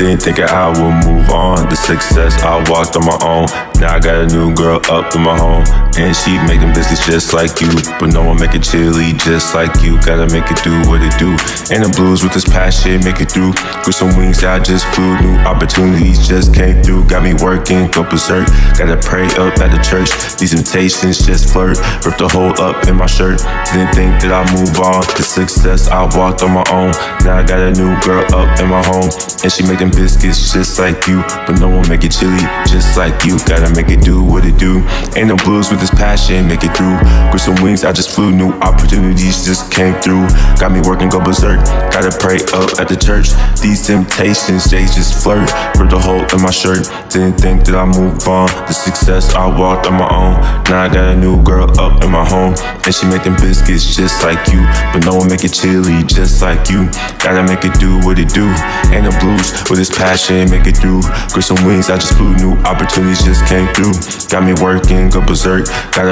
Didn't think I would move on. The success I walked on my own. Now I got a new girl up in my home. And she making biscuits just like you. But no one make it chili just like you. Gotta make it do what it do. And the blues with this passion, make it through. With some wings I just flew. New opportunities just came through. Got me working, go berserk. Gotta pray up at the church. These temptations just flirt. Ripped the hole up in my shirt. Didn't think that I'd move on. The success I walked on my own. Now I got a new girl up in my home. And she making biscuits just like you. But no one make it chili just like you. Gotta make it do what it do. Ain't no blues with this passion, make it through. With some wings, I just flew. New opportunities just came through. Got me working, go berserk. Gotta pray up at the church. These temptations, they just flirt. Ripped a hole in my shirt. Didn't think that I'd move on. The success I walked on my own. Now I got a new girl up in my home. And she making biscuits just like you. But no one make it chili just like you. Gotta make it do what it do. Ain't no blues with this passion, make it through. With some wings, I just flew. New opportunities just came through. Got me working, go berserk. Gotta